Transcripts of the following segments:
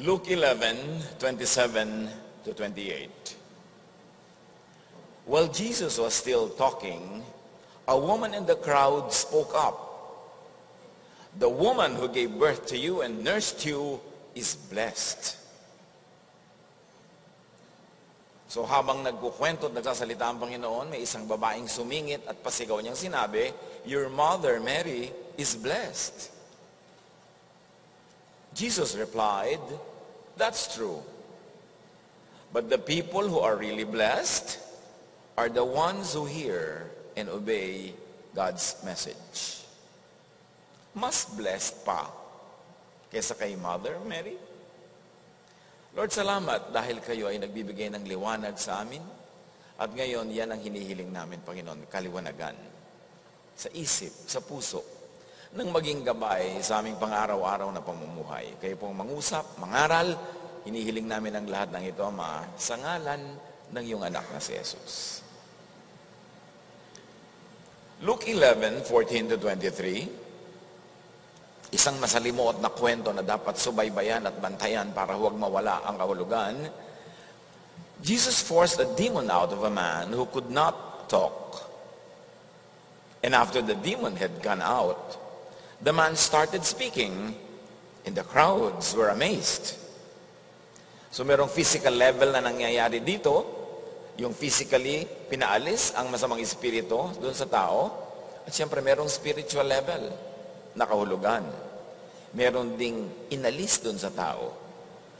Luke 11, 27 to 28. While Jesus was still talking, a woman in the crowd spoke up. The woman who gave birth to you and nursed you is blessed. So habang nagkukwento at nagsasalita ang Panginoon, may isang babaeng sumingit at pasigaw niyang sinabi, Your mother, Mary, is blessed. Jesus replied, That's true. But the people who are really blessed are the ones who hear and obey God's message. Mas blessed pa kesa kay Mother Mary. Lord, salamat dahil kayo ay nagbibigay ng liwanag sa amin. At ngayon, yan ang hinihiling namin, Panginoon, kaliwanagan. Sa isip, sa puso, nang maging gabay sa aming pang-araw-araw na pamumuhay. Kayo pong mangusap, mangaral, hinihiling namin ang lahat ng ito, Ama, sa ngalan ng iyong anak na si Jesus. Luke 11, 14 to 23, Isang masalimuot na kwento na dapat subaybayan at bantayan para huwag mawala ang kahulugan. Jesus forced a demon out of a man who could not talk. And after the demon had gone out, the man started speaking and the crowds were amazed. So merong physical level na nangyayari dito, yung physically pinaalis ang masamang espiritu doon sa tao, at siyempre merong spiritual level na kahulugan. Meron ding inalis doon sa tao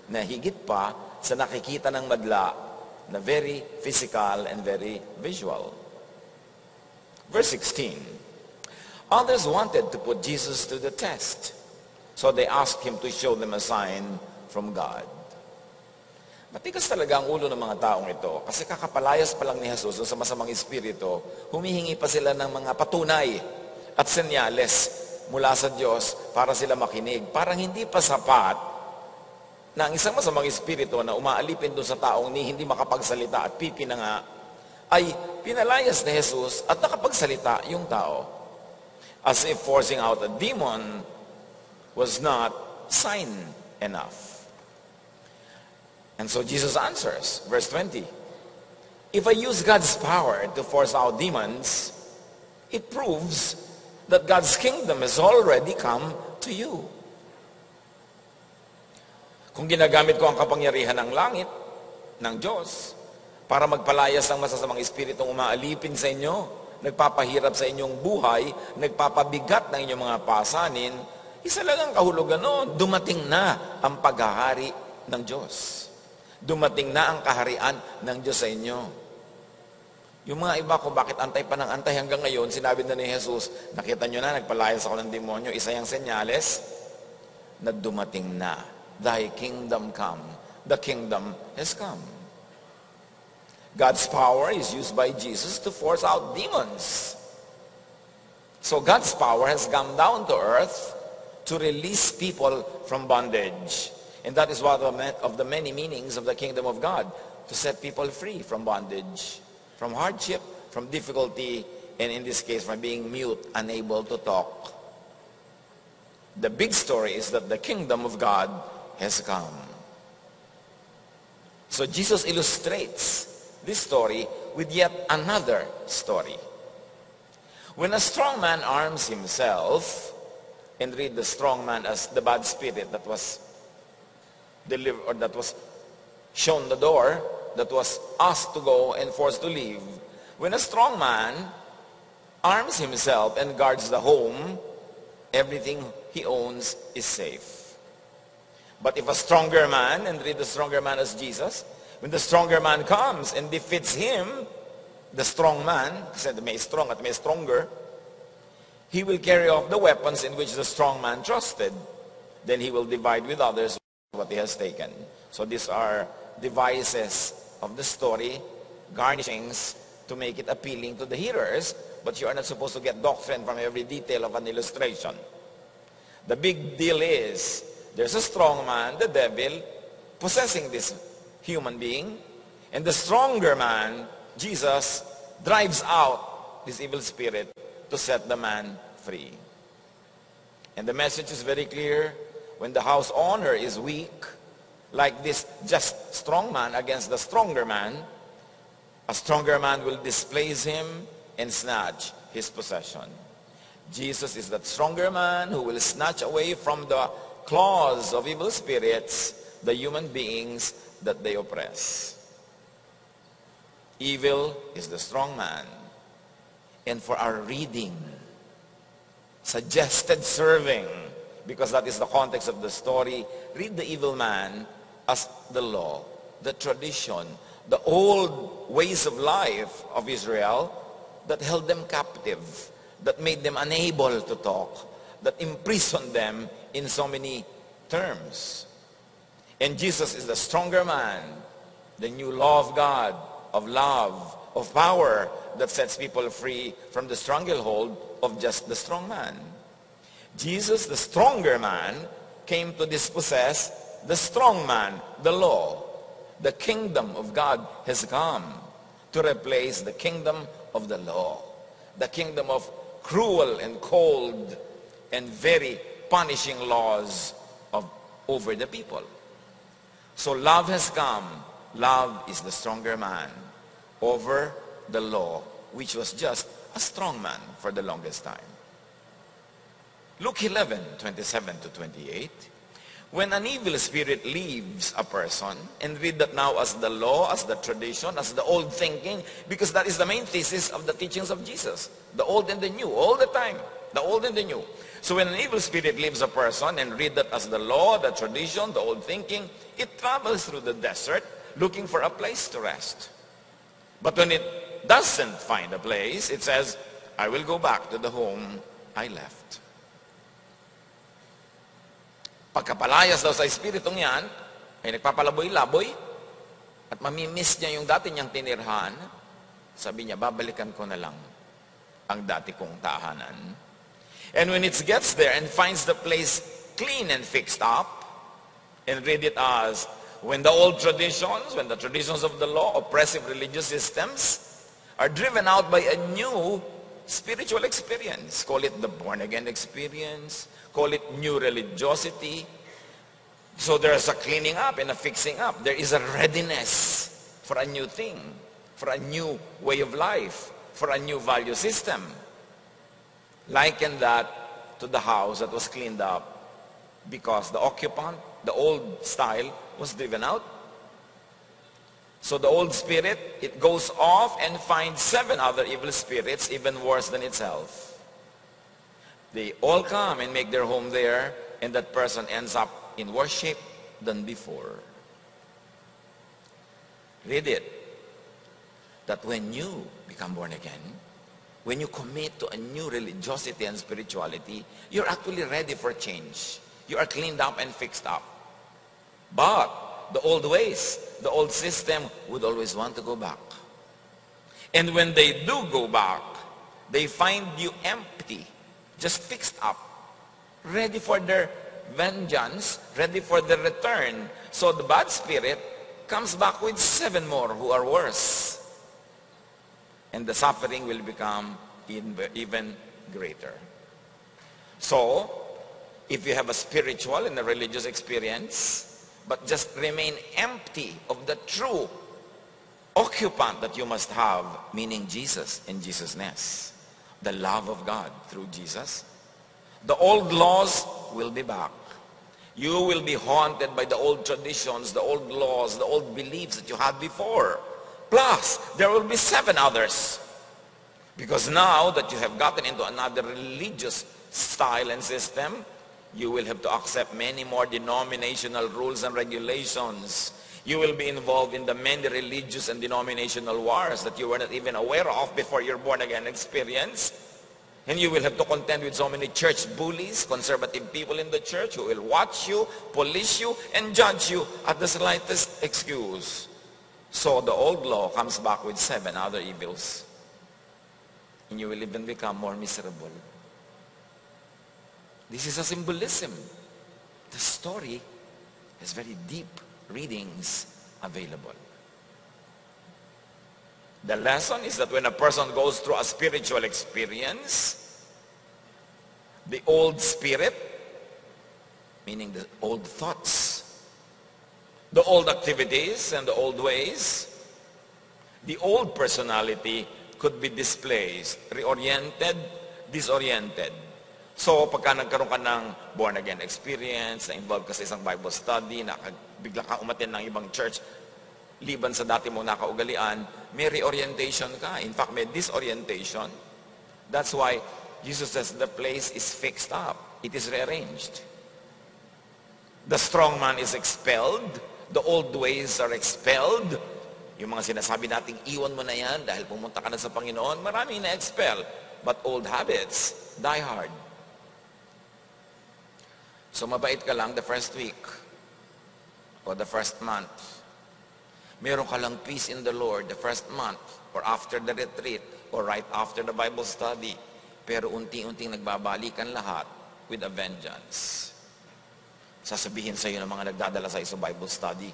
na higit pa sa nakikita ng madla na very physical and very visual. Verse 16. Others wanted to put Jesus to the test. So they asked him to show them a sign from God. Matigas talaga ang ulo ng mga taong ito kasi kakapalayas pa lang ni Jesus sa masamang espiritu, humihingi pa sila ng mga patunay at senyales mula sa Diyos para sila makinig. Parang hindi pa sapat na ang isang masamang espiritu na umaalipin doon sa taong ni hindi makapagsalita at pipi na nga, ay pinalayas ni Jesus at nakapagsalita yung tao. As if forcing out a demon was not sign enough. And so Jesus answers, verse 20, If I use God's power to force out demons, it proves that God's kingdom has already come to you. Kung ginagamit ko ang kapangyarihan ng langit, ng Diyos, para magpalayas ng masasamang espiritong umaalipin sa inyo, nagpapahirap sa inyong buhay, nagpapabigat ng inyong mga pasanin, isa lang ang kahulugan noon, dumating na ang paghahari ng Diyos. Dumating na ang kaharian ng Diyos sa inyo. Yung mga iba ko, bakit antay pa ng antay hanggang ngayon, sinabi na ni Jesus, nakita nyo na, nagpalayas ako ng demonyo, isa yung senyales na dumating na. Thy kingdom come. The kingdom has come. God's power is used by Jesus to force out demons. So God's power has come down to earth to release people from bondage. And that is one of the many meanings of the kingdom of God, to set people free from bondage from hardship, from difficulty, and in this case, from being mute, unable to talk. The big story is that the kingdom of God has come. So Jesus illustrates this story with yet another story. When a strong man arms himself, and read the strong man as the bad spirit that was delivered or that was shown the door, that was asked to go and forced to leave, when a strong man arms himself and guards the home, everything he owns is safe. But if a stronger man, and read the stronger man as Jesus, when the stronger man comes and defeats him, the strong man, said may strong at may stronger, he will carry off the weapons in which the strong man trusted. Then he will divide with others what he has taken. So these are devices of the story, garnishings to make it appealing to the hearers, but you are not supposed to get doctrine from every detail of an illustration. The big deal is, there's a strong man, the devil, possessing this human being, and the stronger man, Jesus, drives out this evil spirit to set the man free. And the message is very clear. When the house owner is weak, like this just strong man against the stronger man, a stronger man will displace him and snatch his possession. Jesus is that stronger man who will snatch away from the claws of evil spirits the human beings that they oppress. Evil is the strong man. And for our reading, suggested serving, because that is the context of the story, read the evil man as the law, the tradition, the old ways of life of Israel that held them captive, that made them unable to talk, that imprisoned them in so many terms. And Jesus is the stronger man, the new law of God, of love, of power that sets people free from the stranglehold of just the strong man. Jesus, the stronger man, came to dispossess the strong man, the law. The kingdom of God has come to replace the kingdom of the law. The kingdom of cruel and cold and very punishing laws of, over the people. So love has come. Love is the stronger man over the law, which was just a strong man for the longest time. Luke 11, 27 to 28. When an evil spirit leaves a person, and read that now as the law, as the tradition, as the old thinking, because that is the main thesis of the teachings of Jesus. The old and the new, all the time. The old and the new. So when an evil spirit leaves a person, and read that as the law, the tradition, the old thinking, it travels through the desert looking for a place to rest. But when it doesn't find a place, it says, I will go back to the home I left. Pagkapalayas daw sa espiritong yan, ay nagpapalaboy-laboy at mamimiss niya yung dati niyang tinirhan, sabi niya, babalikan ko na lang ang dati kong tahanan. And when it gets there and finds the place clean and fixed up, and read it as, when the old traditions, when the traditions of the law, oppressive religious systems, are driven out by a new spiritual experience. Call it the born-again experience, Call it new religiosity. So there's a cleaning up and a fixing up. There is a readiness for a new thing, for a new way of life, for a new value system. Liken that to the house that was cleaned up because the occupant, the old style, was driven out. So the old spirit, it goes off and finds seven other evil spirits even worse than itself. They all come and make their home there, and that person ends up in worse shape than before. Read it. That when you become born again, when you commit to a new religiosity and spirituality, you're actually ready for change. You are cleaned up and fixed up. But the old ways, the old system would always want to go back. And when they do go back, they find you empty just fixed up, ready for their vengeance, ready for their return. So the bad spirit comes back with seven more who are worse. And the suffering will become even greater. So, if you have a spiritual and a religious experience, but just remain empty of the true occupant that you must have, meaning Jesus and Jesusness the love of God through Jesus. The old laws will be back. You will be haunted by the old traditions, the old laws, the old beliefs that you had before. Plus, there will be seven others. Because now that you have gotten into another religious style and system, you will have to accept many more denominational rules and regulations you will be involved in the many religious and denominational wars that you were not even aware of before your born-again experience. And you will have to contend with so many church bullies, conservative people in the church who will watch you, police you, and judge you at the slightest excuse. So the old law comes back with seven other evils. And you will even become more miserable. This is a symbolism. The story is very deep readings available. The lesson is that when a person goes through a spiritual experience, the old spirit, meaning the old thoughts, the old activities and the old ways, the old personality could be displaced, reoriented, disoriented. So, pagka nagkaroon ka ng born-again experience, na-involve ka sa isang Bible study, na bigla ka umatin ng ibang church, liban sa dati mo nakaugalian, may reorientation ka. In fact, may disorientation. That's why Jesus says the place is fixed up. It is rearranged. The strong man is expelled. The old ways are expelled. Yung mga sinasabi nating iwan mo na yan dahil pumunta ka na sa Panginoon, maraming na-expel. But old habits die hard. So mabait ka lang the first week or the first month. Meron ka lang peace in the Lord the first month or after the retreat or right after the Bible study. Pero unti-unting nagbabalikan lahat with a vengeance. Sasabihin sa iyo ng mga nagdadala sa sa Bible study,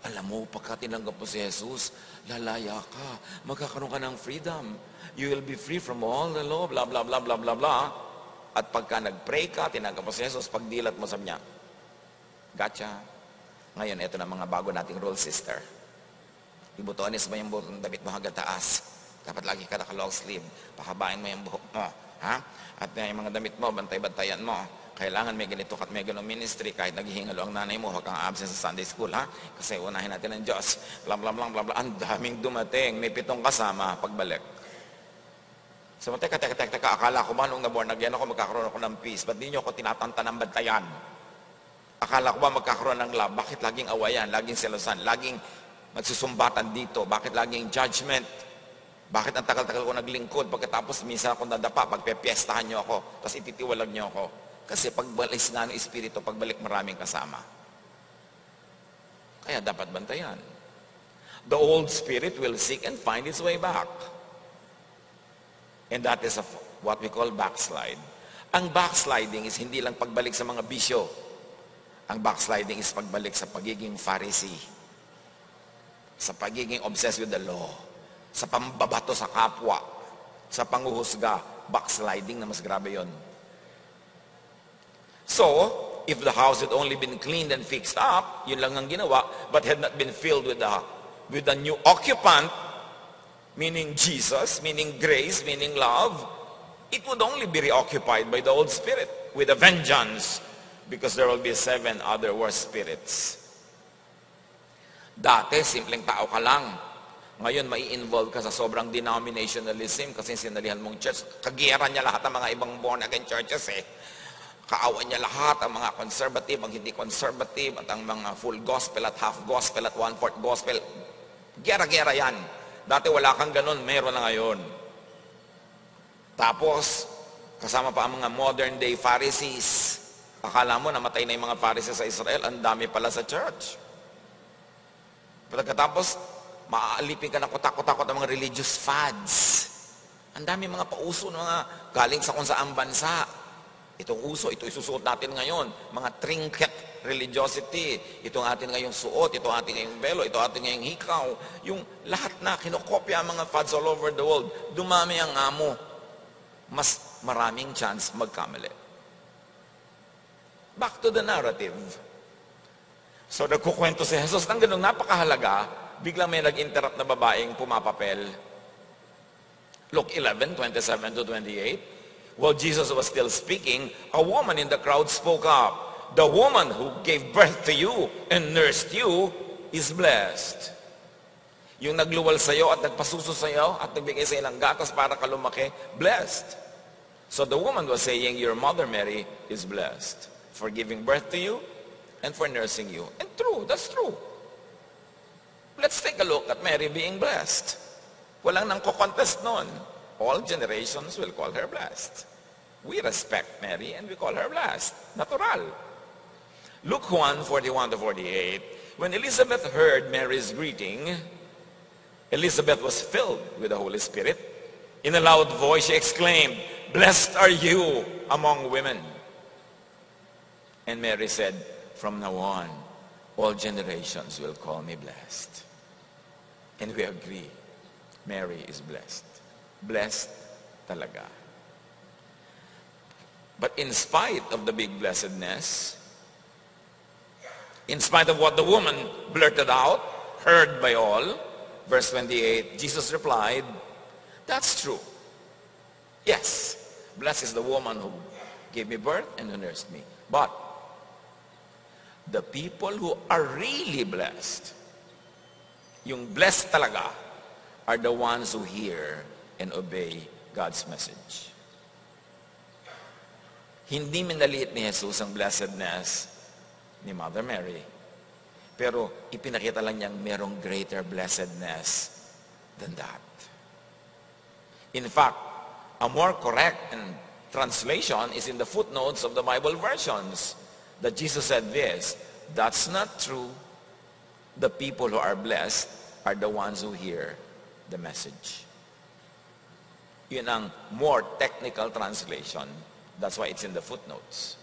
alam mo, pagka tinanggap mo si Jesus, lalaya ka. Magkakaroon ka ng freedom. You will be free from all the law, blah, blah, blah, blah, blah, blah. At pagka nag-pray ka, tinanggap mo si Jesus, pagdilat mo sa niya, gotcha. Ngayon, ito na mga bago nating rule, sister. Ibutonis mo yung buhok ng damit mo hanggang taas. Dapat lagi ka naka-long sleeve. Pakabain mo yung buhok mo. Ha? At yung mga damit mo, bantay-bantayan mo. Kailangan may ganito at may ganong ministry kahit naghihingalo ang nanay mo, huwag kang absent sa Sunday school, ha? Kasi unahin natin ang Diyos. Blah, blah, blah, blah, blah. Ang daming dumating. May pitong kasama pagbalik. So, teka, teka, teka, teka, akala ko ba nung naborn again ako, magkakaroon ako ng peace? Ba't di nyo ako tinatanta ng bantayan? Akala ko ba magkakaroon ng love? Bakit laging awayan? Laging selosan? Laging magsusumbatan dito? Bakit laging judgment? Bakit ang tagal-tagal ko naglingkod? Pagkatapos minsan ako nadapa, pagpepiestahan nyo ako, tapos ititiwalag nyo ako. Kasi pagbalik nga ng Espiritu, pagbalik maraming kasama. Kaya dapat bantayan. The old spirit will seek and find its way back. And that is a, what we call backslide. Ang backsliding is hindi lang pagbalik sa mga bisyo. Ang backsliding is pagbalik sa pagiging Pharisee. Sa pagiging obsessed with the law. Sa pambabato sa kapwa. Sa panguhusga. Backsliding na mas grabe yon. So, if the house had only been cleaned and fixed up, yun lang ang ginawa, but had not been filled with the, with the new occupant, meaning Jesus, meaning grace, meaning love, it would only be reoccupied by the old spirit with a vengeance because there will be seven other worse spirits. Dati, simpleng tao ka lang. Ngayon, mai involve ka sa sobrang denominationalism kasi sinalihan mong church. Kagiyara niya lahat ng mga ibang born-again churches eh. Kaawan niya lahat, ang mga conservative, ang hindi conservative, at ang mga full gospel at half gospel at one-fourth gospel. Gera-gera yan. Dati wala kang ganun, meron na ngayon. Tapos, kasama pa ang mga modern day Pharisees. Akala mo, namatay na yung mga Pharisees sa Israel, ang dami pala sa church. Pagkatapos, maaalipin ka ng kutak-kutakot ng mga religious fads. Ang dami mga pauso ng mga galing sa kung saan bansa. Itong uso, ito isusuot natin ngayon. Mga trinket religiosity. Itong atin ngayong suot, ito ating ngayong belo, ito ating ngayong hikaw. Yung lahat na kinokopya ang mga fads all over the world. Dumami ang amo. Mas maraming chance magkamali. Back to the narrative. So nagkukwento si Jesus ng ganun napakahalaga, biglang may nag-interrupt na babaeng pumapapel. Luke 11, 27 to 28. While Jesus was still speaking, a woman in the crowd spoke up. The woman who gave birth to you and nursed you is blessed. Yung nagluwal sa iyo at nagpasuso sa iyo at nagbigay sa ilang gatas para ka lumaki, blessed. So the woman was saying, your mother Mary is blessed for giving birth to you and for nursing you. And true, that's true. Let's take a look at Mary being blessed. Walang nang contest noon. All generations will call her blessed. We respect Mary and we call her blessed. Natural. Luke 1, 41 to 48. When Elizabeth heard Mary's greeting, Elizabeth was filled with the Holy Spirit. In a loud voice, she exclaimed, Blessed are you among women. And Mary said, From now on, all generations will call me blessed. And we agree, Mary is blessed. Blessed talaga. But in spite of the big blessedness, In spite of what the woman blurted out, heard by all, verse 28, Jesus replied, That's true. Yes, blessed is the woman who gave me birth and who nursed me. But the people who are really blessed, yung blessed talaga, are the ones who hear and obey God's message. Hindi minaliit ni Jesus ang blessedness ni Mother Mary. Pero ipinakita lang niyang merong greater blessedness than that. In fact, a more correct and translation is in the footnotes of the Bible versions that Jesus said this, that's not true. The people who are blessed are the ones who hear the message. Yun ang more technical translation. That's why it's in the footnotes.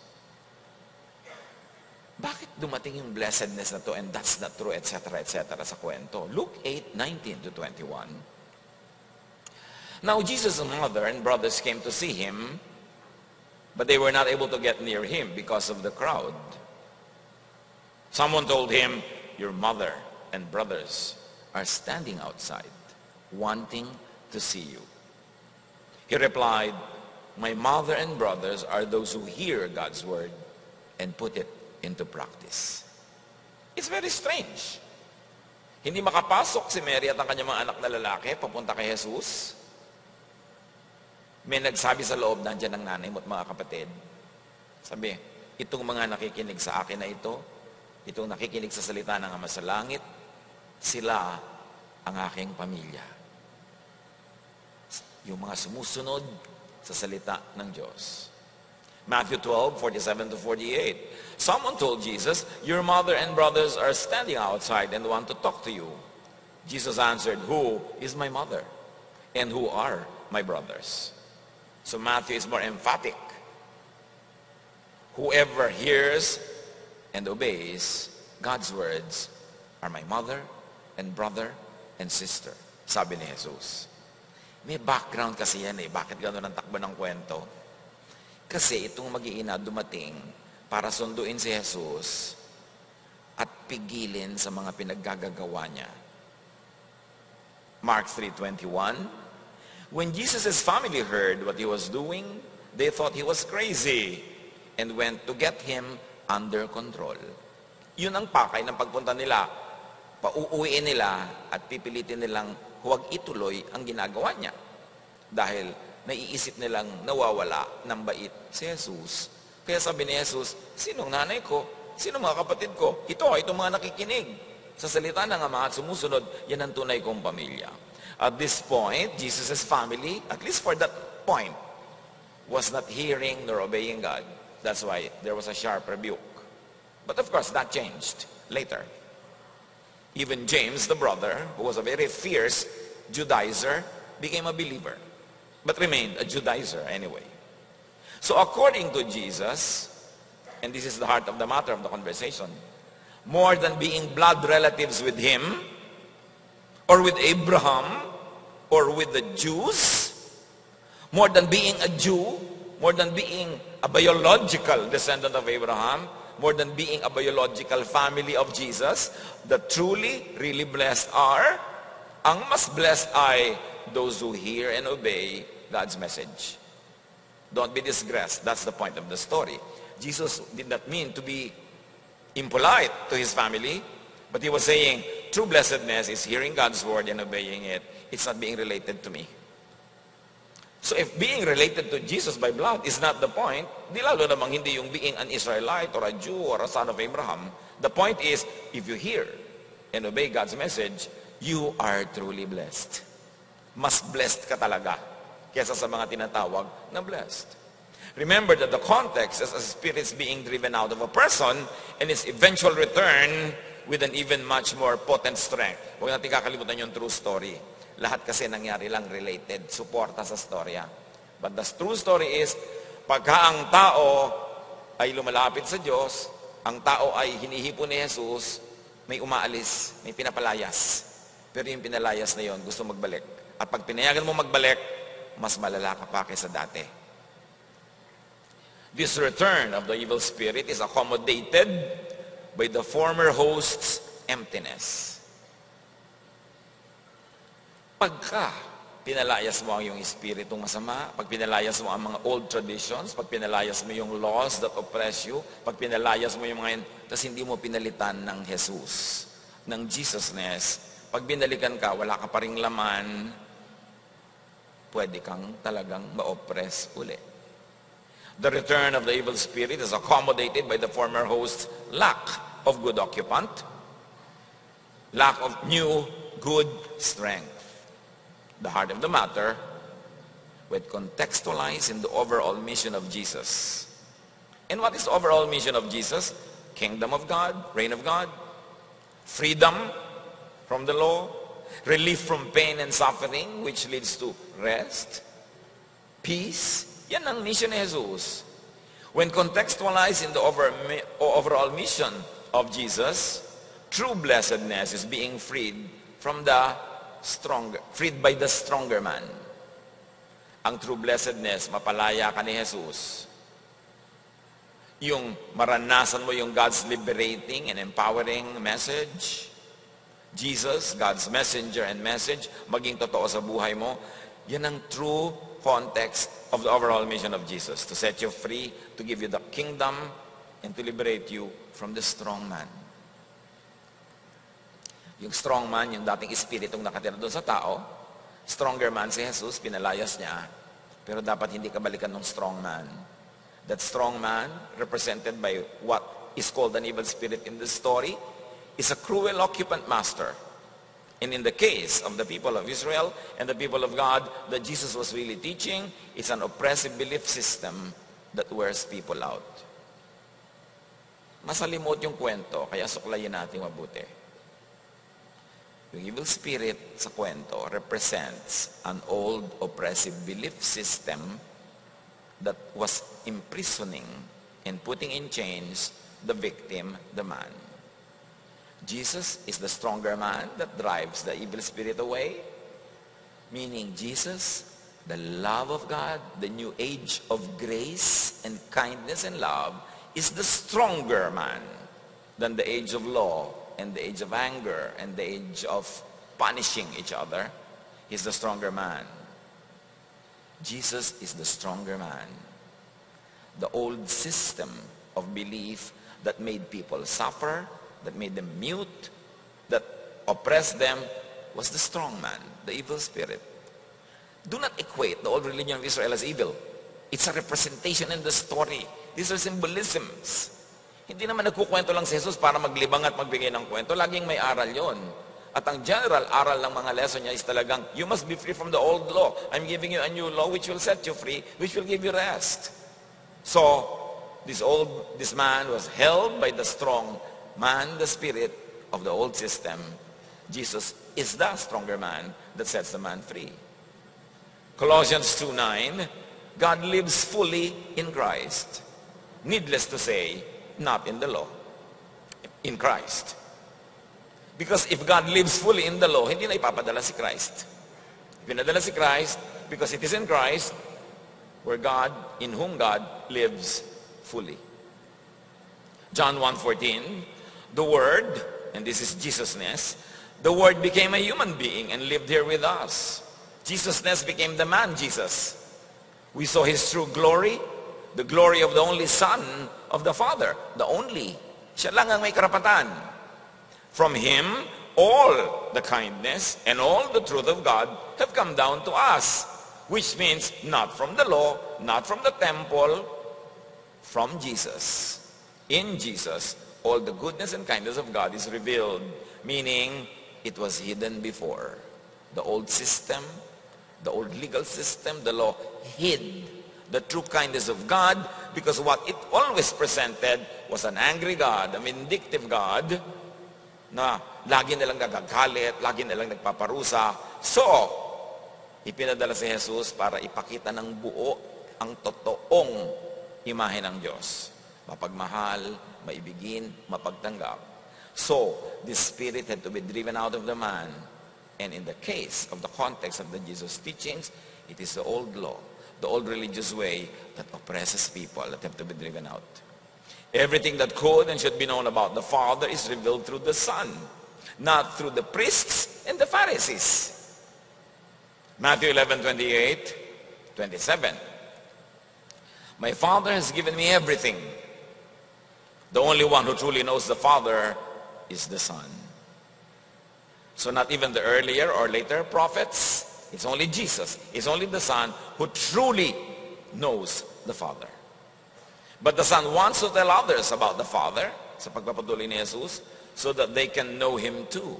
Bakit dumating yung blessedness na to and that's not true, etc., etc. sa kwento? Luke 8, 19 to 21. Now Jesus' mother and brothers came to see him, but they were not able to get near him because of the crowd. Someone told him, your mother and brothers are standing outside, wanting to see you. He replied, my mother and brothers are those who hear God's word and put it into practice. It's very strange. Hindi makapasok si Mary at ang kanyang mga anak na lalaki papunta kay Jesus. May nagsabi sa loob, nandiyan ang nanay mo at mga kapatid. Sabi, itong mga nakikinig sa akin na ito, itong nakikinig sa salita ng Ama sa Langit, sila ang aking pamilya. Yung mga sumusunod sa salita ng Diyos. Matthew 12, 47 to 48. Someone told Jesus, Your mother and brothers are standing outside and want to talk to you. Jesus answered, Who is my mother? And who are my brothers? So Matthew is more emphatic. Whoever hears and obeys God's words are my mother and brother and sister. Sabi ni Jesus. May background kasi yan eh. Bakit gano'n ang takbo ng kwento? Kasi itong mag-iina dumating para sunduin si Jesus at pigilin sa mga pinaggagagawa niya. Mark 3.21 When Jesus' family heard what he was doing, they thought he was crazy and went to get him under control. Yun ang pakay ng pagpunta nila. Pauuwiin nila at pipilitin nilang huwag ituloy ang ginagawa niya. Dahil naiisip nilang nawawala ng bait si Jesus. Kaya sabi ni Jesus, sinong nanay ko? Sino mga kapatid ko? Ito, itong mga nakikinig. Sa salita ng Ama at sumusunod, yan ang tunay kong pamilya. At this point, Jesus' family, at least for that point, was not hearing nor obeying God. That's why there was a sharp rebuke. But of course, that changed later. Even James, the brother, who was a very fierce Judaizer, became a believer, but remained a Judaizer anyway. So according to Jesus, and this is the heart of the matter of the conversation, more than being blood relatives with him, or with Abraham, or with the Jews, more than being a Jew, more than being a biological descendant of Abraham, more than being a biological family of Jesus, the truly, really blessed are, ang mas blessed ay those who hear and obey God's message. Don't be disgraced. That's the point of the story. Jesus did not mean to be impolite to his family, but he was saying, true blessedness is hearing God's word and obeying it. It's not being related to me. So if being related to Jesus by blood is not the point, di lalo namang hindi yung being an Israelite or a Jew or a son of Abraham. The point is, if you hear and obey God's message, you are truly blessed. Mas blessed ka talaga kesa sa mga tinatawag na blessed. Remember that the context is a spirit being driven out of a person and its eventual return with an even much more potent strength. Huwag natin kakalimutan yung true story. Lahat kasi nangyari lang related, suporta sa storya. But the true story is, pagka ang tao ay lumalapit sa Diyos, ang tao ay hinihipo ni Jesus, may umaalis, may pinapalayas. Pero yung pinalayas na yon gusto magbalik. At pag pinayagan mo magbalik, mas malala ka pa kaysa dati. This return of the evil spirit is accommodated by the former host's emptiness. Pagka pinalayas mo ang iyong espiritong masama, pag pinalayas mo ang mga old traditions, pag pinalayas mo yung laws that oppress you, pag pinalayas mo yung mga tapos hindi mo pinalitan ng Jesus, ng Jesusness, pag binalikan ka, wala ka pa ring laman, pwede kang talagang ma-oppress uli. The return of the evil spirit is accommodated by the former host's lack of good occupant, lack of new good strength. The heart of the matter, when contextualized in the overall mission of Jesus. And what is the overall mission of Jesus? Kingdom of God, reign of God, freedom from the law, relief from pain and suffering, which leads to rest, peace. Yan ang mission ni Jesus. When contextualized in the overall mission of Jesus, true blessedness is being freed from the stronger, freed by the stronger man. Ang true blessedness, mapalaya ka ni Jesus. Yung maranasan mo yung God's liberating and empowering message. Jesus, God's messenger and message, maging totoo sa buhay mo, yan ang true context of the overall mission of Jesus. To set you free, to give you the kingdom, and to liberate you from the strong man. Yung strong man, yung dating espiritong nakatira doon sa tao, stronger man si Jesus, pinalayas niya, pero dapat hindi kabalikan ng strong man. That strong man, represented by what is called an evil spirit in the story, is a cruel occupant master. And in the case of the people of Israel and the people of God that Jesus was really teaching, it's an oppressive belief system that wears people out. Masalimot yung kwento, kaya suklayin natin mabuti. Yung evil spirit sa kwento represents an old oppressive belief system that was imprisoning and putting in chains the victim, the man. Jesus is the stronger man that drives the evil spirit away. Meaning Jesus, the love of God, the new age of grace and kindness and love, is the stronger man than the age of law and the age of anger and the age of punishing each other. He's the stronger man. Jesus is the stronger man. The old system of belief that made people suffer, that made them mute, that oppressed them, was the strong man, the evil spirit. Do not equate the old religion of Israel as evil. It's a representation in the story. These are symbolisms. Hindi naman nagkukwento lang si Jesus para maglibang at magbigay ng kwento. Laging may aral yon. At ang general aral ng mga lesson niya is talagang, you must be free from the old law. I'm giving you a new law which will set you free, which will give you rest. So, this old, this man was held by the strong man, the spirit of the old system. Jesus is the stronger man that sets the man free. Colossians 2.9, God lives fully in Christ. Needless to say, not in the law. In Christ. Because if God lives fully in the law, hindi na ipapadala si Christ. Pinadala si Christ because it is in Christ where God, in whom God lives fully. John 1.14, the Word, and this is Jesusness, the Word became a human being and lived here with us. Jesusness became the man Jesus. We saw his true glory, the glory of the only Son of the Father, the only. Siya lang ang may karapatan. From Him, all the kindness and all the truth of God have come down to us, which means not from the law, not from the temple, from Jesus. In Jesus, all the goodness and kindness of God is revealed, meaning it was hidden before. The old system, the old legal system, the law hid the true kindness of God because what it always presented was an angry God, a vindictive God na lagi nilang nagagalit, lagi nilang nagpaparusa. So, ipinadala si Jesus para ipakita ng buo ang totoong imahe ng Diyos. Mapagmahal, maibigin, mapagtanggap. So, this spirit had to be driven out of the man. And in the case of the context of the Jesus teachings, it is the old law, the old religious way that oppresses people that have to be driven out. Everything that could and should be known about the Father is revealed through the Son, not through the priests and the Pharisees. Matthew 11, 28, 27. My Father has given me everything. The only one who truly knows the Father is the Son. So not even the earlier or later prophets, it's only Jesus, it's only the Son who truly knows the Father. But the Son wants to tell others about the Father sa pagpapatuloy ni Jesus so that they can know Him too.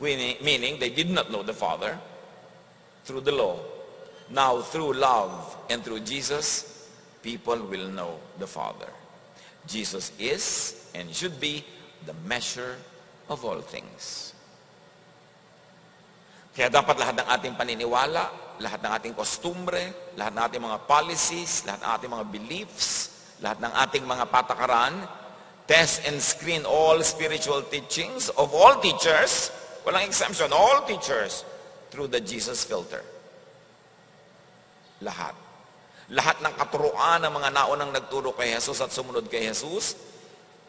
Meaning, meaning they did not know the Father through the law. Now through love and through Jesus, people will know the Father. Jesus is and should be the measure of all things. Kaya dapat lahat ng ating paniniwala, lahat ng ating kostumbre, lahat ng ating mga policies, lahat ng ating mga beliefs, lahat ng ating mga patakaran, test and screen all spiritual teachings of all teachers, walang exemption, all teachers, through the Jesus filter. Lahat. Lahat ng katuruan ng mga naunang nagturo kay Jesus at sumunod kay Jesus,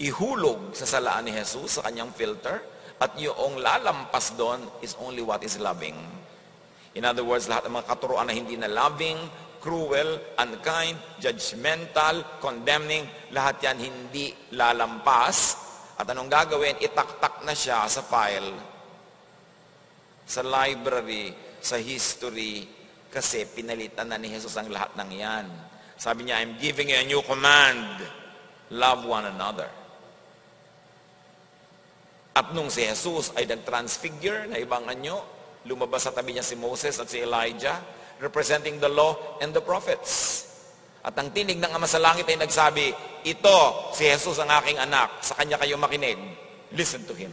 ihulog sa salaan ni Jesus sa kanyang filter, at yung lalampas doon is only what is loving. In other words, lahat ng mga katuruan na hindi na loving, cruel, unkind, judgmental, condemning, lahat yan hindi lalampas. At anong gagawin? Itaktak na siya sa file, sa library, sa history, kasi pinalitan na ni Jesus ang lahat ng yan. Sabi niya, I'm giving you a new command. Love one another. At nung si Jesus ay nag-transfigure na ibang anyo, lumabas sa tabi niya si Moses at si Elijah, representing the law and the prophets. At ang tinig ng Ama sa Langit ay nagsabi, ito, si Jesus ang aking anak, sa kanya kayo makinig. Listen to Him.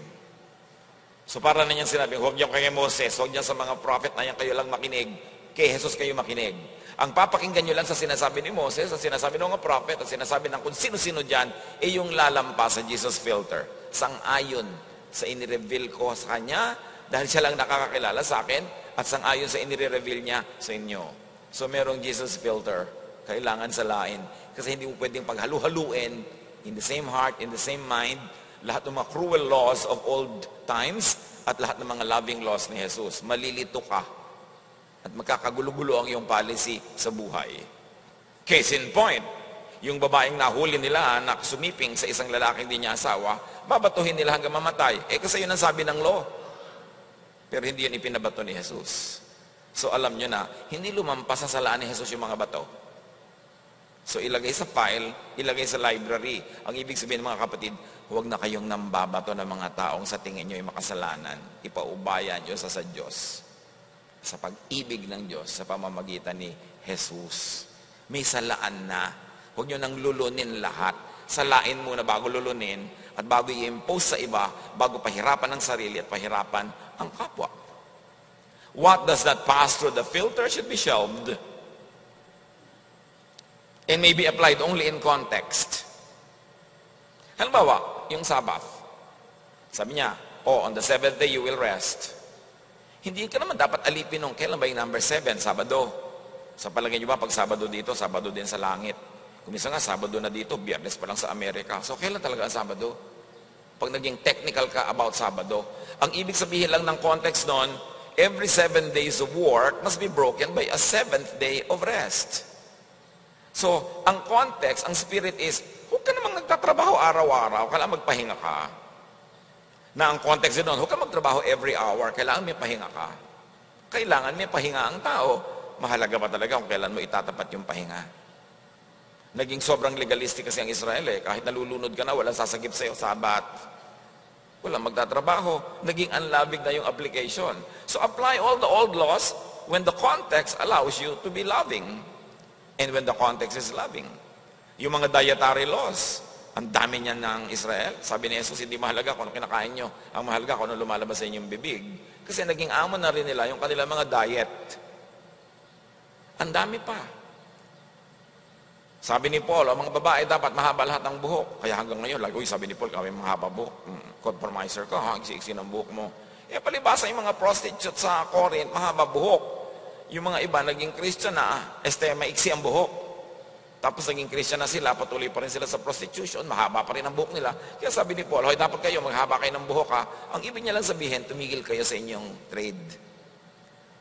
So para na niyan sinabi, huwag niyo kay Moses, huwag niyo sa mga prophet na yan kayo lang makinig. Kay Jesus kayo makinig. Ang papakinggan niyo lang sa sinasabi ni Moses, sa sinasabi ng mga prophet, at sinasabi ng kung sino-sino dyan, ay yung lalampas sa Jesus filter. Sang-ayon sa inireveal ko sa Kanya, dahil siya lang nakakakilala sa akin, at sang-ayon sa inire-reveal niya sa inyo. So merong Jesus filter, kailangan salain. Kasi hindi mo pwedeng paghalu-haluin in the same heart, in the same mind, lahat ng mga cruel laws of old times at lahat ng mga loving laws ni Jesus. Malilito ka at magkakagulo-gulo ang iyong policy sa buhay. Case in point, yung babaeng nahuli nila na sumiping sa isang lalaking di niya asawa, babatuhin nila hanggang mamatay. Eh kasi yun ang sabi ng law. Pero hindi yun ipinabato ni Jesus. So alam nyo na, hindi lumampas sa salaan ni Jesus yung mga bato. So ilagay sa file, ilagay sa library. Ang ibig sabihin mga kapatid, huwag na kayong nambabato ng mga taong sa tingin nyo ay makasalanan. Ipaubayan nyo sa sa Diyos. Sa pag-ibig ng Diyos sa pamamagitan ni Jesus. May salaan na. Huwag nyo nang lulunin lahat. Salain muna bago lulunin at bago i-impose sa iba, bago pahirapan ng sarili at pahirapan ang kapwa. What does that pass through the filter should be shelved and may be applied only in context. Halimbawa, yung Sabbath. Sabi niya, oh, on the seventh day you will rest. Hindi ka naman dapat alipin nung kailan ba yung number seven, Sabado. Sa palagay niyo ba, pag Sabado dito, Sabado din sa langit. Kung minsan nga, Sabado na dito, Biyernes pa lang sa Amerika. So, kailan talaga ang Sabado? Pag naging technical ka about Sabado, ang ibig sabihin lang ng context noon, every seven days of work must be broken by a seventh day of rest. So, ang context, ang spirit is, huwag ka namang nagtatrabaho araw-araw, kailangan magpahinga ka. Na ang context din doon, huwag ka magtrabaho every hour, kailangan may pahinga ka. Kailangan may pahinga ang tao. Mahalaga ba talaga kung kailan mo itatapat yung pahinga? Naging sobrang legalistic kasi ang Israel eh. Kahit nalulunod ka na, walang sasagip sa'yo, sabat. Walang magtatrabaho. Naging unloving na yung application. So apply all the old laws when the context allows you to be loving. And when the context is loving. Yung mga dietary laws, ang dami niyan ng Israel. Sabi ni Jesus, hindi mahalaga kung ano kinakain nyo. Ang mahalaga kung ano lumalabas sa inyong bibig. Kasi naging amo na rin nila yung kanilang mga diet. Ang dami pa. Sabi ni Paul, ang mga babae dapat mahaba lahat ng buhok. Kaya hanggang ngayon, like, uy, sabi ni Paul, kami mahaba buhok. Mm, compromiser ka, ha? Iksi-iksi ng buhok mo. Eh, palibasa yung mga prostitute sa Corinth, mahaba buhok. Yung mga iba, naging Christian na, este, maiksi ang buhok. Tapos naging Christian na sila, patuloy pa rin sila sa prostitution, mahaba pa rin ang buhok nila. Kaya sabi ni Paul, hoy, dapat kayo, maghaba kayo ng buhok ha. Ang ibig niya lang sabihin, tumigil kayo sa inyong trade.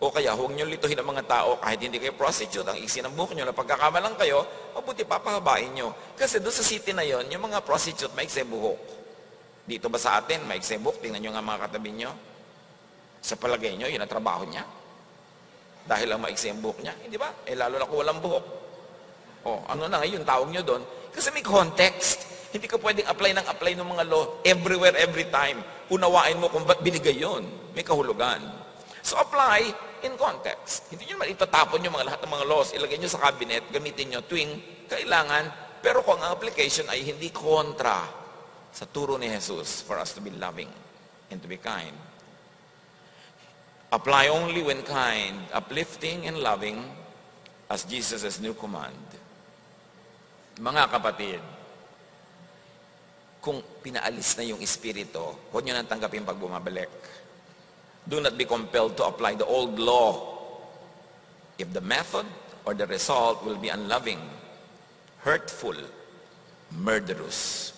O kaya, huwag niyo lituhin ang mga tao kahit hindi kayo prostitute, ang iksi niyo, na pagkakamalang kayo, mabuti papahabain niyo. Kasi doon sa city na yon, yung mga prostitute, maiksi buhok. Dito ba sa atin, maiksi buhok? Tingnan niyo nga mga katabi niyo. Sa palagay niyo, yun ang trabaho niya. Dahil lang maiksi ang buhok niya. Hindi ba? Eh, lalo na kung walang buhok. Oh, ano na ngayon tawag nyo doon? Kasi may context. Hindi ka pwedeng apply ng apply ng mga law everywhere, every time. Unawain mo kung ba't binigay yun. May kahulugan. So apply in context. Hindi nyo naman itatapon yung mga lahat ng mga laws. Ilagay nyo sa cabinet, gamitin nyo tuwing kailangan. Pero kung ang application ay hindi kontra sa turo ni Jesus for us to be loving and to be kind. Apply only when kind, uplifting and loving as Jesus' new command. Mga kapatid, kung pinaalis na yung espiritu, huwag nyo nang tanggapin pag bumabalik. Do not be compelled to apply the old law if the method or the result will be unloving, hurtful, murderous.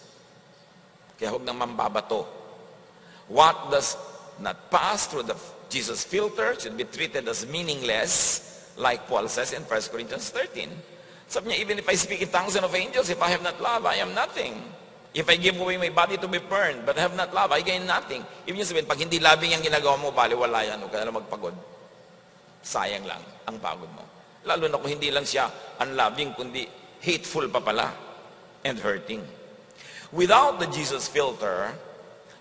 Kaya huwag nang mambabato. What does not pass through the Jesus filter should be treated as meaningless, like Paul says in 1 Corinthians 13. Sabi niya, even if I speak in tongues and of angels, if I have not love, I am nothing. If I give away my body to be burned, but have not love, I gain nothing. Ibig sabihin, pag hindi loving ang ginagawa mo, bali wala yan, huwag ka na magpagod. Sayang lang ang pagod mo. Lalo na kung hindi lang siya unloving, kundi hateful pa pala and hurting. Without the Jesus filter,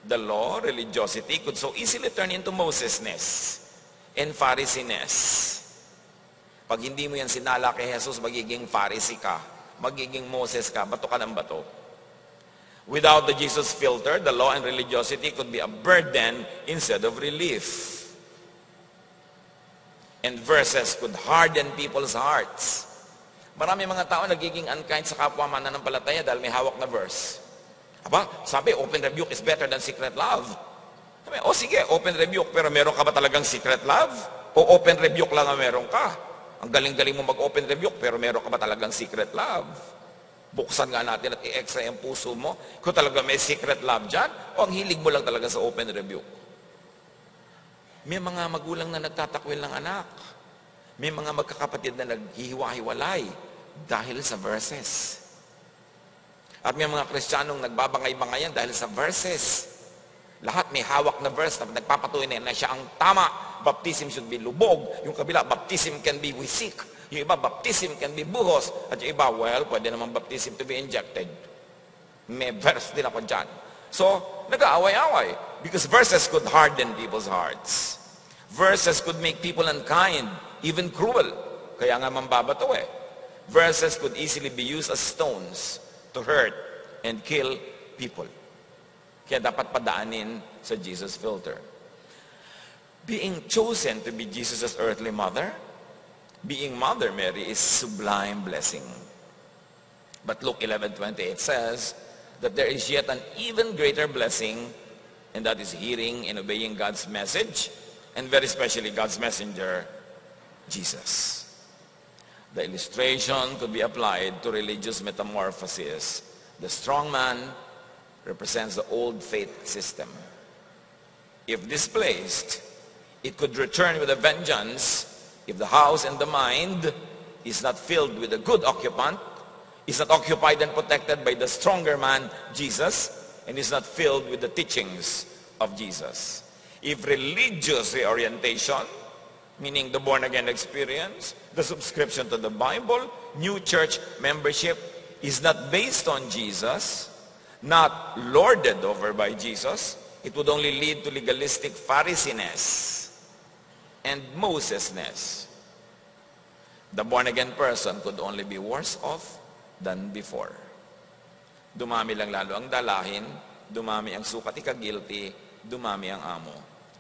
the law, religiosity could so easily turn into Mosesness and Pharisiness. Pag hindi mo yan sinala kay Jesus, magiging Pharisee ka. Magiging Moses ka. Bato ka ng bato. Without the Jesus filter, the law and religiosity could be a burden instead of relief. And verses could harden people's hearts. Marami mga tao nagiging unkind sa kapwa mananampalataya dahil may hawak na verse. Aba, sabi, open rebuke is better than secret love. Sabi, o sige, open rebuke, pero meron ka ba talagang secret love? O open rebuke lang ang meron ka? Ang galing-galing mo mag-open rebuke, pero meron ka ba talagang secret love? Buksan nga natin at i-extra ang puso mo kung talaga may secret love dyan o ang hilig mo lang talaga sa open rebuke. May mga magulang na nagtatakwil ng anak. May mga magkakapatid na naghihiwa-hiwalay dahil sa verses. At may mga Kristiyanong nagbabangay-bangayan dahil sa verses. Lahat may hawak na verse na nagpapatuloy na, na siya ang tama. Baptism should be lubog. Yung kabila, baptism can be wisik. Yung iba, baptism can be buhos. At yung iba, well, pwede naman baptism to be injected. May verse din ako dyan. So, nag-aaway-away. Because verses could harden people's hearts. Verses could make people unkind, even cruel. Kaya nga mambabato eh. Verses could easily be used as stones to hurt and kill people. Kaya dapat padaanin sa Jesus filter. Being chosen to be Jesus' earthly mother, being Mother Mary is sublime blessing. But Luke 11:28 says that there is yet an even greater blessing, and that is hearing and obeying God's message, and very especially God's messenger, Jesus. The illustration could be applied to religious metamorphosis. The strong man represents the old faith system. If displaced, it could return with a vengeance if the house and the mind is not filled with a good occupant, is not occupied and protected by the stronger man, Jesus, and is not filled with the teachings of Jesus. If religious reorientation, meaning the born-again experience, the subscription to the Bible, new church membership is not based on Jesus, not lorded over by Jesus, it would only lead to legalistic Pharisiness and Mosesness. The born-again person could only be worse off than before. Dumami lang lalo ang dalahin, dumami ang sukat ika-guilty, dumami ang amo.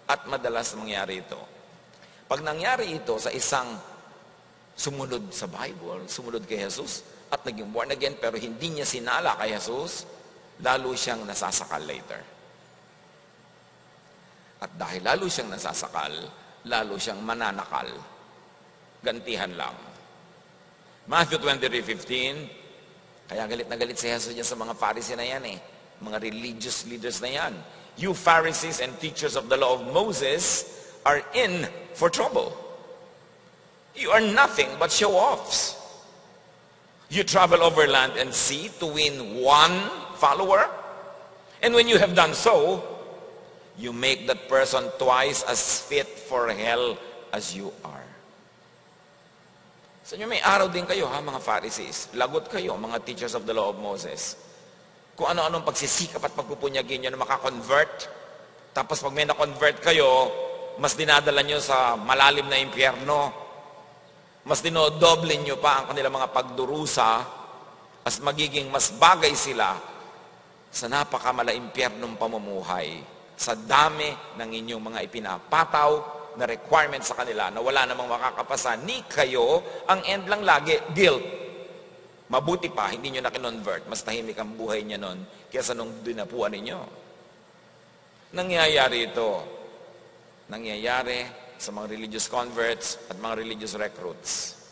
At madalas mangyari ito. Pag nangyari ito sa isang sumunod sa Bible, sumunod kay Jesus, at naging born again pero hindi niya sinala kay Jesus, lalo siyang nasasakal later. At dahil lalo siyang nasasakal, lalo siyang mananakal. Gantihan lang. Matthew 23:15. Kaya galit na galit si Jesus dyan sa mga Pharisee na yan eh. Mga religious leaders na yan. You Pharisees and teachers of the law of Moses are in for trouble. You are nothing but show-offs. You travel over land and sea to win one follower. And when you have done so, you make that person twice as fit for hell as you are. Sa inyo may araw din kayo ha, mga Pharisees. Lagot kayo, mga teachers of the law of Moses. Kung ano-anong pagsisikap at pagpupunyagin nyo na makakonvert. Tapos pag may na-convert kayo, mas dinadala nyo sa malalim na impyerno. Mas dinodoble nyo pa ang kanilang mga pagdurusa. Mas magiging mas bagay sila sa napakamala impyernong pamumuhay. Sa dami ng inyong mga ipinapataw na requirement sa kanila na wala namang makakapasa, ni kayo, ang end lang lagi, guilt. Mabuti pa, hindi nyo na-convert. Mas tahimik ang buhay niya nun kaysa nung dinapuan ninyo. Nangyayari ito. Nangyayari sa mga religious converts at mga religious recruits.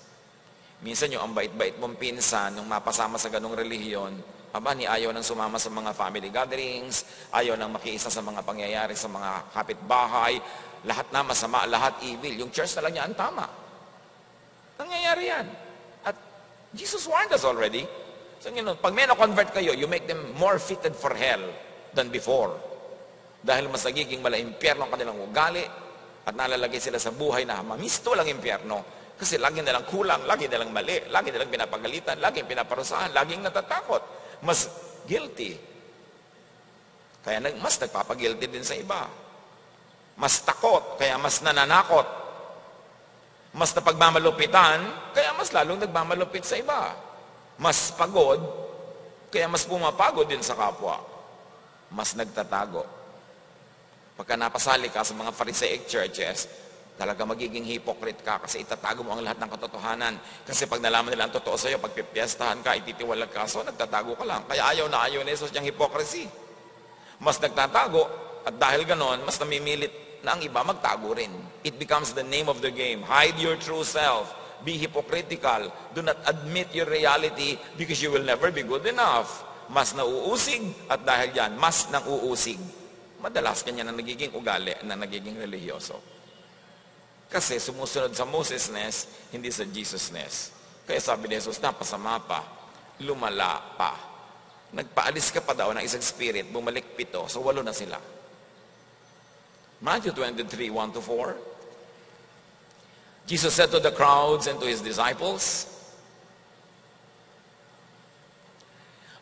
Minsan yung ang bait-bait mong pinsan nung mapasama sa ganong relihiyon, aba ni ayaw nang sumama sa mga family gatherings, ayaw nang makiisa sa mga pangyayari sa mga kapitbahay, lahat na masama, lahat evil. Yung church na lang niya ang tama. Nangyayari yan. At Jesus warned us already. So, you know, pag may na-convert kayo, you make them more fitted for hell than before. Dahil mas nagiging mala impyerno ang kanilang ugali at nalalagay sila sa buhay na mamisto lang impyerno kasi lagi nilang kulang, lagi nilang mali, lagi nilang pinapagalitan, lagi pinaparusahan, laging natatakot. Mas guilty. Kaya mas nagpapagilty din sa iba. Mas takot, kaya mas nananakot. Mas napagmamalupitan, kaya mas lalong nagmamalupit sa iba. Mas pagod, kaya mas pumapagod din sa kapwa. Mas nagtatago. Pagka napasali ka sa mga Pharisaic churches, talaga magiging hypocrite ka kasi itatago mo ang lahat ng katotohanan. Kasi pag nalaman nila ang totoo sa'yo, pag pipiestahan ka, ititiwalag ka, so nagtatago ka lang. Kaya ayaw na ayaw ni Jesus niyang hypocrisy. Mas nagtatago, at dahil ganon, mas namimilit na ang iba magtago rin. It becomes the name of the game. Hide your true self. Be hypocritical. Do not admit your reality because you will never be good enough. Mas nauusig at dahil yan, mas nang uusig. Madalas kanya na nagiging ugali na nagiging religyoso. Kasi sumusunod sa Mosesness, hindi sa Jesusness. Kaya sabi ni Jesus, napasama pa, lumala pa. Nagpaalis ka pa daw ng isang spirit, bumalik pito, so walo na sila. Matthew 23, 1 to 4. Jesus said to the crowds and to his disciples,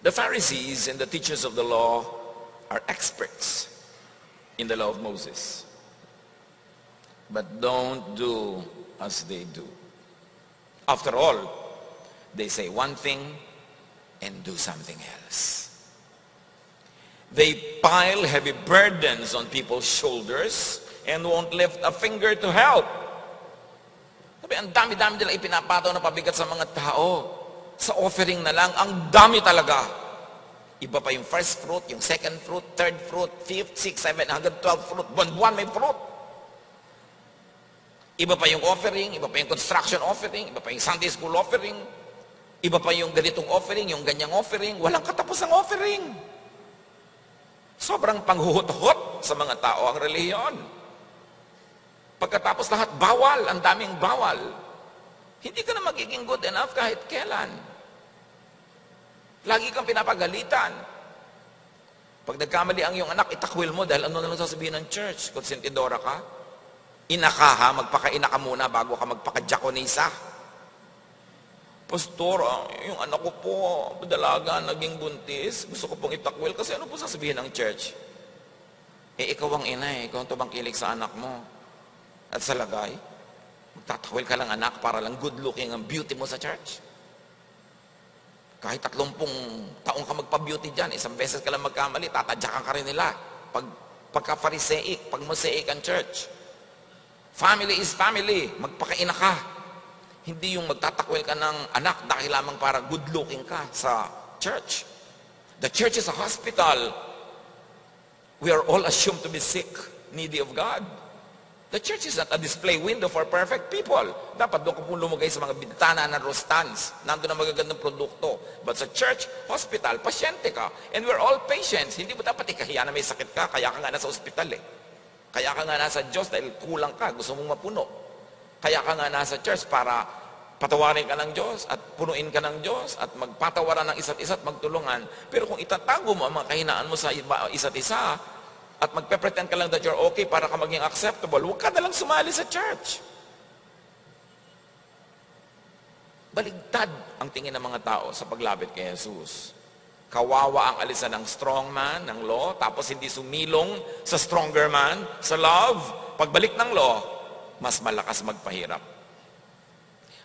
The Pharisees and the teachers of the law are experts in the law of Moses. But don't do as they do. After all, they say one thing and do something else. They pile heavy burdens on people's shoulders and won't lift a finger to help. Sabi, ang dami-dami nila ipinapataw na pabigat sa mga tao. Sa offering na lang, ang dami talaga. Iba pa yung first fruit, yung second fruit, third fruit, fifth, sixth, seventh, hanggang twelve fruit. Buwan-buwan may fruit. Iba pa yung offering, iba pa yung construction offering, iba pa yung Sunday school offering, iba pa yung ganitong offering, yung ganyang offering, walang katapusang offering. Sobrang panghuhot-hot sa mga tao ang reliyon. Pagkatapos lahat, bawal, ang daming bawal. Hindi ka na magiging good enough kahit kailan. Lagi kang pinapagalitan. Pag nagkamali ang iyong anak, itakwil mo dahil ano na lang sasabihin ng church? Kung sentidora ka, ina ka ha, magpakaina ka muna bago ka magpaka-diakonisa. Pastor, ah, yung anak ko po, dalaga, naging buntis. Gusto ko pong itakwil kasi ano po sasabihin ng church? Eh, ikaw ang ina eh. Ikaw ang tumangkilik sa anak mo. At sa lagay, magtatakwil ka lang anak para lang good looking ang beauty mo sa church. Kahit tatlumpung taong ka magpa-beauty dyan, isang beses ka lang magkamali, tatadyakan ka rin nila. Pag, pagka-pharisaic, pag mosaic ang church. Family is family. Magpakaina ka. Hindi yung magtatakwil ka ng anak dahil lamang para good looking ka sa church. The church is a hospital. We are all assumed to be sick, needy of God. The church is not a display window for perfect people. Dapat doon po lumagay sa mga bintana na rostans. Nandun ang magagandang produkto. But sa church, hospital, pasyente ka. And we're all patients. Hindi mo dapat ikahiya na may sakit ka. Kaya ka nga nasa ospital eh. Kaya ka nga nasa Diyos dahil kulang ka. Gusto mong mapuno. Kaya ka nga nasa church para patawarin ka ng Diyos at punuin ka ng Diyos at magpatawaran ng isa't isa at magtulungan. Pero kung itatago mo ang mga kahinaan mo sa iba, isa't isa, at magpe-pretend ka lang that you're okay para ka maging acceptable, huwag ka na lang sumali sa church. Baligtad ang tingin ng mga tao sa paglapit kay Jesus. Kawawa ang alisan ng strong man, ng law, tapos hindi sumilong sa stronger man, sa love. Pagbalik ng law, mas malakas magpahirap.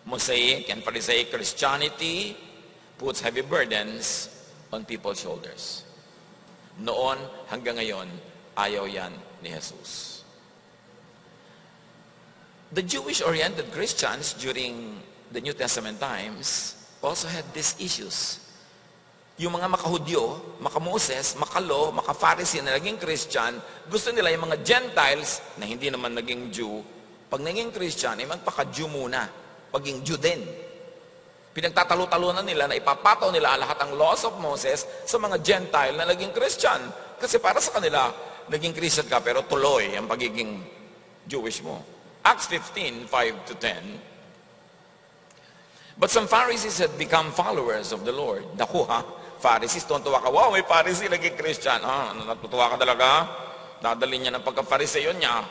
Mosaic and Pharisaic Christianity puts heavy burdens on people's shoulders. Noon hanggang ngayon, Ayaw yan ni Jesus. The Jewish-oriented Christians during the New Testament times also had these issues. Yung mga makahudyo, makamoses, makalo, makafarisi na naging Christian, gusto nila yung mga Gentiles na hindi naman naging Jew, pag naging Christian, ay magpaka-Jew muna, paging Jew din. Pinagtatalo-talunan nila na ipapataw nila lahat ang laws of Moses sa mga Gentile na naging Christian. Kasi para sa kanila, naging Christian ka, pero tuloy ang pagiging Jewish mo. Acts 15, 5 to 10. But some Pharisees had become followers of the Lord. Naku ha, Pharisees, tuwa ka, wow, may Pharisee naging Christian. Ah, natutuwa ka talaga? Dadalhin niya ng pagka-Phariseyon niya.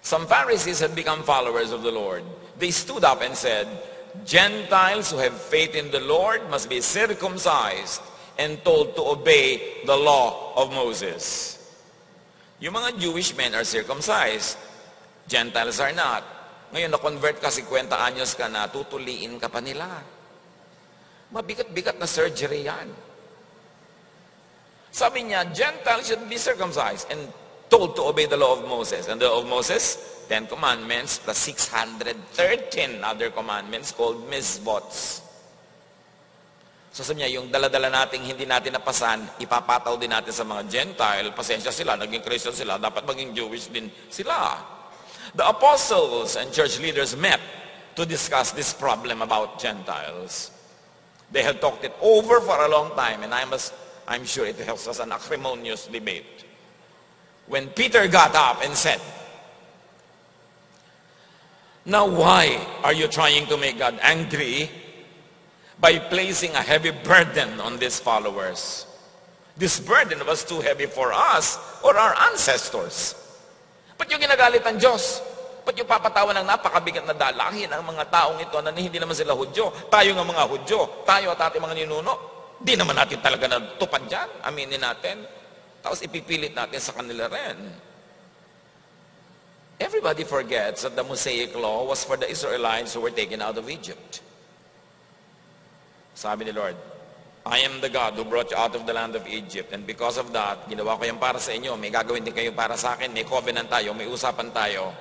Some Pharisees had become followers of the Lord. They stood up and said, Gentiles who have faith in the Lord must be circumcised and told to obey the law of Moses. Yung mga Jewish men are circumcised. Gentiles are not. Ngayon, na-convert ka 50 anyos ka na, tutuliin ka pa nila. Mabigat-bigat na surgery yan. Sabi niya, Gentiles should be circumcised and told to obey the law of Moses. And the law of Moses, Ten Commandments plus 613 other commandments called misbots. So sabi niya, yung daladala nating hindi natin napasan, ipapataw din natin sa mga Gentile. Pasensya sila, naging Christian sila, dapat maging Jewish din sila. The apostles and church leaders met to discuss this problem about Gentiles. They had talked it over for a long time, and I must, I'm sure it was an acrimonious debate. When Peter got up and said, Now why are you trying to make God angry by placing a heavy burden on these followers. This burden was too heavy for us or our ancestors. Ba't yung ginagalit ng Diyos? Ba't yung papatawan ng napakabigat na dalahin ang mga taong ito na hindi naman sila Hudyo? Tayo ng mga Hudyo, tayo at ating mga ninuno. Di naman natin talaga natupad dyan. Aminin natin. Tapos ipipilit natin sa kanila rin. Everybody forgets that the Mosaic law was for the Israelites who were taken out of Egypt. Sabi ni Lord, I am the God who brought you out of the land of Egypt. And because of that, ginawa ko yan para sa inyo. May gagawin din kayo para sa akin. May covenant tayo. May usapan tayo.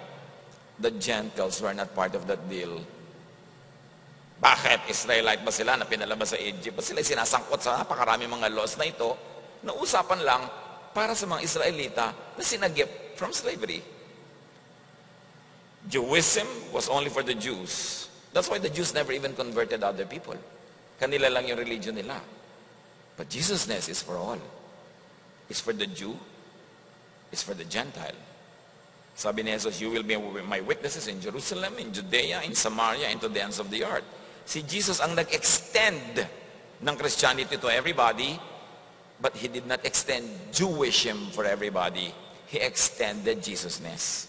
The Gentiles were not part of that deal. Bakit? Israelite ba sila na pinalabas sa Egypt? Ba sila sinasangkot sa napakarami mga laws na ito na usapan lang para sa mga Israelita na sinagip from slavery. Jewism was only for the Jews. That's why the Jews never even converted other people. Kanila lang yung religion nila. But Jesusness is for all. It's for the Jew. It's for the Gentile. Sabi ni Jesus, you will be my witnesses in Jerusalem, in Judea, in Samaria, and to the ends of the earth. Si Jesus ang nag-extend ng Christianity to everybody, but He did not extend Jewishm for everybody. He extended Jesusness.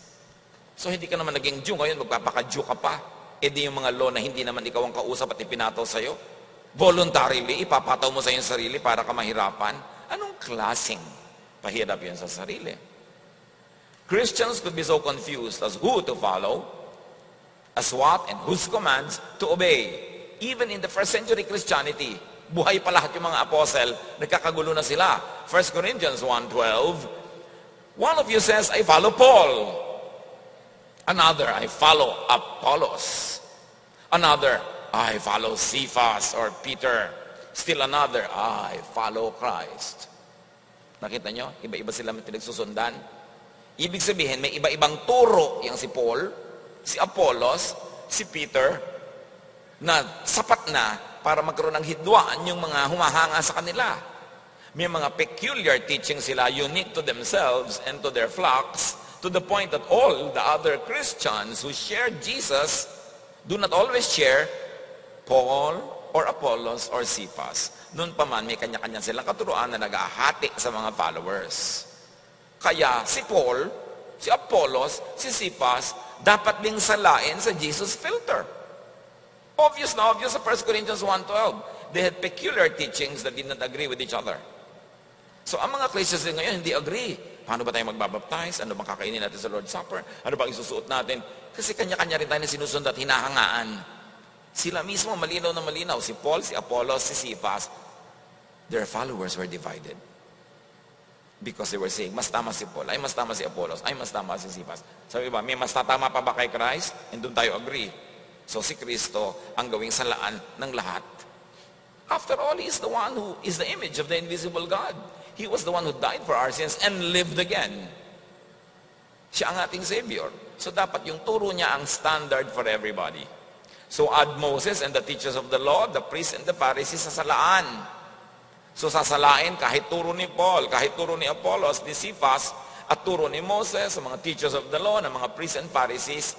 So hindi ka naman naging Jew, ngayon magpapaka-Jew ka pa. E di yung mga law na hindi naman ikaw ang kausap at ipinataw sa'yo, voluntarily, ipapataw mo sa iyong sarili para ka mahirapan, anong klaseng pahirap yun sa sarili? Christians could be so confused as who to follow, as what and whose commands to obey. Even in the first century Christianity, buhay pa lahat yung mga apostle, nagkakagulo na sila. 1 Corinthians 1.12, One of you says, I follow Paul. Another, I follow Apollos. Another, I follow Cephas or Peter. Still another, I follow Christ. Nakita nyo? Iba-iba sila pinagsusundan. Ibig sabihin, may iba-ibang turo yung si Paul, si Apollos, si Peter, na sapat na para magkaroon ng hidwaan yung mga humahanga sa kanila. May mga peculiar teaching sila, unique to themselves and to their flocks, to the point that all the other Christians who share Jesus do not always share Paul or Apollos or Cephas. Noon pa man, may kanya-kanya silang katuruan na nagahati sa mga followers. Kaya si Paul, si Apollos, si Cephas, dapat ding salain sa Jesus filter. Obvious na obvious sa 1 Corinthians 1.12. They had peculiar teachings that did not agree with each other. So ang mga Christians din ngayon hindi agree. Paano ba tayo magbabaptize? Ano bang kakainin natin sa Lord's Supper? Ano bang isusuot natin? Kasi kanya-kanya rin tayo na sinusunod at hinahangaan. Sila mismo malinaw na malinaw. Si Paul, si Apollos, si Cephas, their followers were divided. Because they were saying, mas tama si Paul, ay mas tama si Apollos, ay mas tama si Cephas. Sabi ba, may mas tatama pa ba kay Christ? And doon tayo agree. So si Kristo ang gawing salaan ng lahat. After all, He is the one who is the image of the invisible God. He was the one who died for our sins and lived again. Siya ang ating Savior. So dapat yung turo niya ang standard for everybody. So add Moses and the teachers of the law, the priests and the Pharisees sa salaan. So sasalain kahit turo ni Paul, kahit turo ni Apollos, ni Cephas, at turo ni Moses, sa mga teachers of the law, ng mga priests and Pharisees,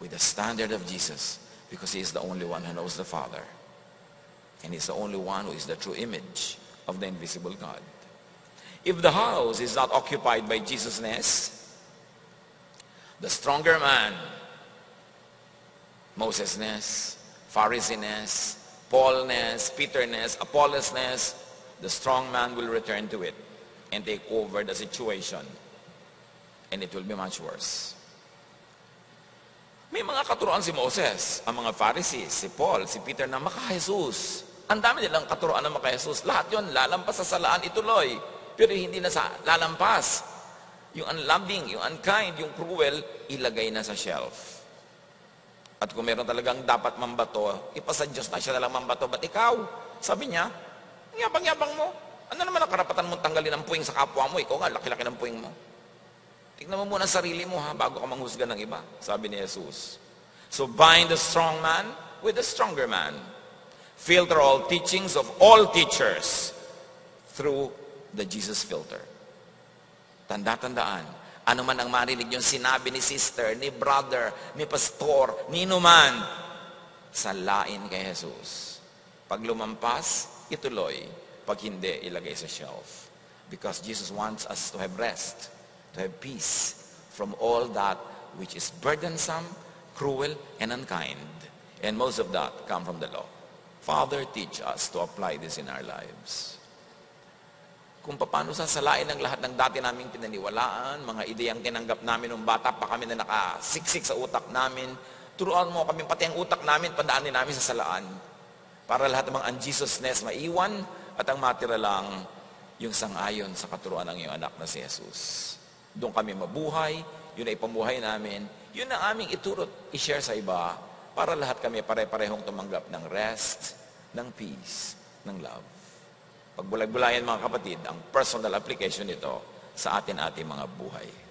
with the standard of Jesus, because He is the only one who knows the Father. And He's the only one who is the true image of the invisible God. If the house is not occupied by Jesus-ness, the stronger man, Moses-ness, Pharisee-ness, Paul-ness, Peter-ness, Apollos-ness, the strong man will return to it and take over the situation. And it will be much worse. May mga katuroan si Moses, ang mga Pharisees, si Paul, si Peter na maka-Jesus. Ang dami nilang katuroan ng maka-Jesus. Lahat yon lalampas sa salaan ituloy. Pero hindi na sa lalampas. Yung unloving, yung unkind, yung cruel, ilagay na sa shelf. At kung meron talagang dapat mambato, ipasa Diyos na siya na lang mambato. Ba't ikaw? Sabi niya, ang yabang-yabang mo. Ano naman ang karapatan mong tanggalin ang puwing sa kapwa mo? Ikaw nga, laki-laki ng puwing mo. Tignan mo muna ang sarili mo ha, bago ka manghusga ng iba. Sabi ni Jesus. So bind the strong man with the stronger man. Filter all teachings of all teachers through the Jesus filter. Tanda-tandaan, ano man ang marinig yung sinabi ni sister, ni brother, ni pastor, ni numan, salain kay Jesus. Pag lumampas, ituloy. Pag hindi, ilagay sa shelf. Because Jesus wants us to have rest, to have peace from all that which is burdensome, cruel, and unkind. And most of that come from the law. Father, teach us to apply this in our lives kung paano sasalain ang lahat ng dati naming pinaniwalaan, mga ideyang tinanggap namin nung bata pa kami na nakasiksik sa utak namin. Turuan mo kami, pati ang utak namin, pandaanin namin sa salaan. Para lahat ng mga un-Jesusness maiwan at ang matira lang yung sangayon sa katuruan ng iyong anak na si Jesus. Doon kami mabuhay, yun ay pamuhay namin, yun ang aming iturot, i-share sa iba para lahat kami pare-parehong tumanggap ng rest, ng peace, ng love. Pagbulag-bulayan mga kapatid, ang personal application nito sa atin ating mga buhay.